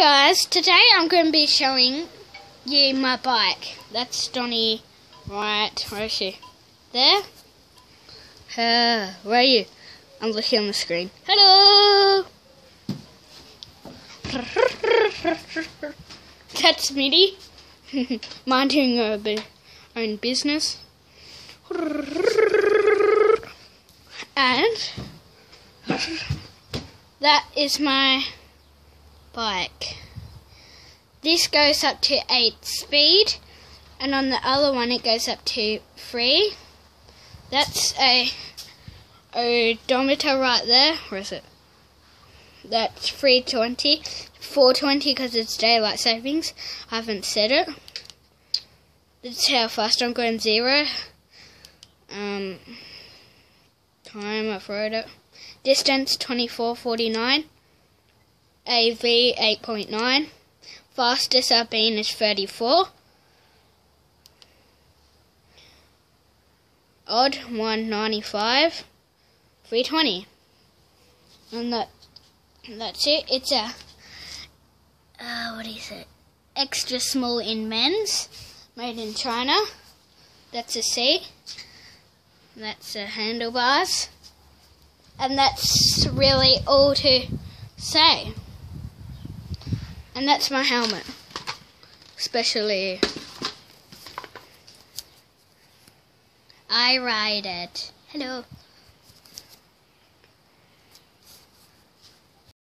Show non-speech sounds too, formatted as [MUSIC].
guys, today I'm going to be showing you my bike. That's Donny, right, where is she? There? Uh, where are you? I'm looking on the screen. Hello! [LAUGHS] That's Mitty, minding her own business. [LAUGHS] And [LAUGHS] that is my bike. This goes up to 8 speed, and on the other one it goes up to 3. That's a odometer right there. Where is it? That's 320. 420 because it's daylight savings. I haven't set it. That's how fast I'm going zero. Um, time I've wrote it. Distance 2449. AV 8.9. Fastest I've been is 34. Odd 195. 320. And that that's it. It's a uh, what is it? Extra small in men's, made in China. That's a seat. That's the handlebars. And that's really all to say. And that's my helmet. Especially I ride it. Hello.